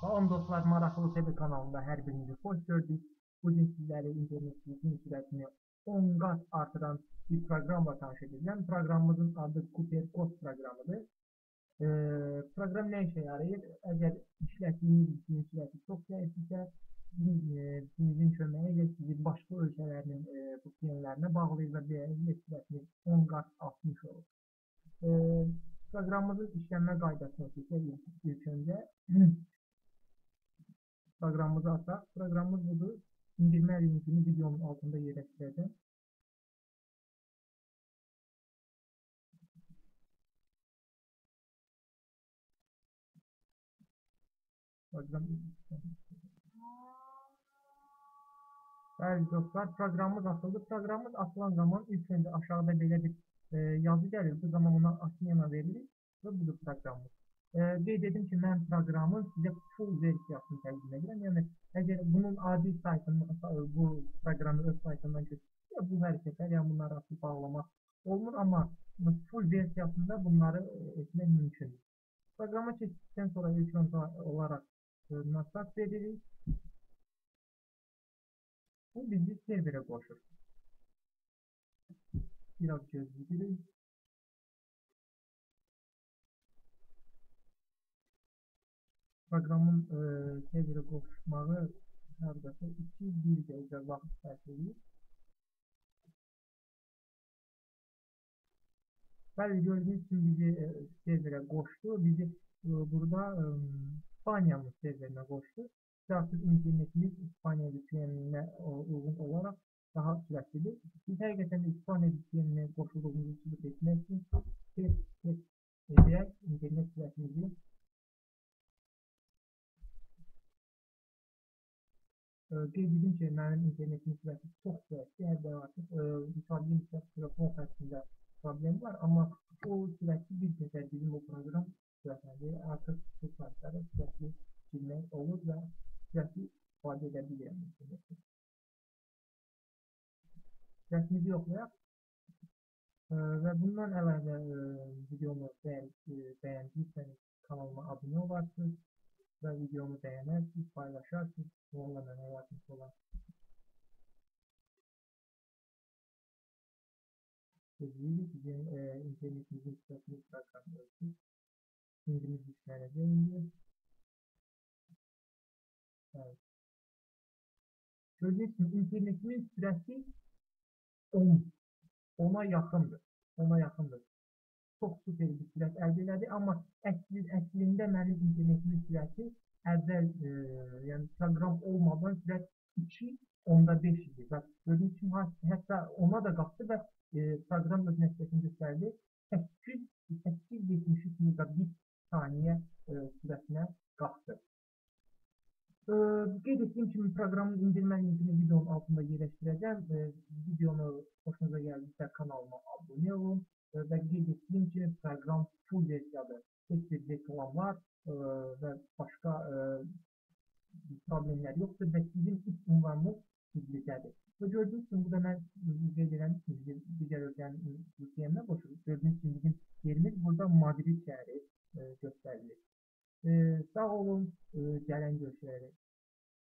Salam dostlar, Maraqlı TV kanalında hər birinizi xoş gördük. Bugün sizlərə internetimizin sürətini 10 qat artıran bir proqramla tanış edəcəm. Proqramımızın adı Cooper Code proqramıdır. Ee, proqram nə işə yarayır? Əgər işlətdiyiniz üçün sürəti çox zəifdirsə, e, bizimizin köməyi ilə sizi başqa ölkələrin e, VPN-lərinə bağlayır və beləliklə sürətiniz 10 qat artmış olur. E, proqramımızın işlənmə qaydasını seçək ilk, ilk öncə. Proqramımızı açaq. Proqramımız budur. İndirmə linkini videonun altında yerləşdirəcəm. Proqram Bəli dostlar, proqramımız açıldı. Proqramımız açılan zaman ilk öncə aşağıda belə bir e, yazı gəlir. Bu zaman ona Asmena veririk və budur proqramımız. Qeyd edim ki, mən proqramın sizə full versiyasını təqdim edirəm. Yəni əgər bunun adi saytından bu proqramı öz saytından götürsək, bu hərəkətlər, yəni bunları açıb bağlamaq olmur, amma full versiyasında bunları etmək mümkündür. Proqrama keçdikdən sonra ilk öncə olaraq e, nastat veririk. Bu bizi serverə qoşur. Biraz gözləyirik. Proqramın e, serverə qoşmağı hardasa 2-1 dəqiqə vaxt sərf edir. Bəli, gördüyünüz kimi bizi e, serverə qoşdu. Bizi e, burada İspanyamız serverinə qoşdu. Artıq internetimiz İspaniya VPN-ə uyğun olaraq daha sürətlidir. Biz həqiqətən də İspaniya VPN-ə qoşulduğumuzu sübut etmək üçün qeyd edim ki, mənim internetimin sürəti çox sürətli, hətta artıq müsabiqin telefon xəttində problem var, amma o sürətli bir qədər bizim o proqram sürətləndir. Artıq bu saatlarda sürətli girmək olur və sürətli istifadə edə bilirəm interneti. Sürətimizi yoxlayaq və bundan əlavə videomu bəyəndiyseniz kanalıma abunə olarsınız ve videomu beğenirsiniz, paylaşarsınız. Onunla bana yardımcı olarsınız. Sözüyle bizim e, internetimizin sitesini bırakamıyorsunuz. Şimdimiz işlerine değindi. Evet. Göreceksiniz internetimin süresi 10. 10'a yakındır. 10'a yakındır. Çox super bir sürət əldə elədi, amma əsl, əslində mənim internetimin sürəti əvvəl, e, yəni proqram olmadan sürət 2 onda 5 idi. Və gördüyünüz kimi hətta ona da qalxdı və e, proqram öz nəticəsini göstərdi. 8 873 megabit saniyə e, sürətinə qalxdı. Qeyd etdiyim kimi proqramın indirmə linkini videonun altında yerləşdirəcəm. Videonu xoşunuza gəldiysə kanalıma abunə olun və qeyd etdiyim kimi proqram full versiyadır. Heç bir reklamlar və başqa problemlər yoxdur və sizin ilk ünvanınız sizlikədir. Və gördüyünüz kimi burada mən qeyd edən digər ölkənin VPN-ə qoşulur. Gördüyünüz kimi bizim yerimiz burada Madrid şəhəri göstərilir. Sağ olun, gələn görüşlərə.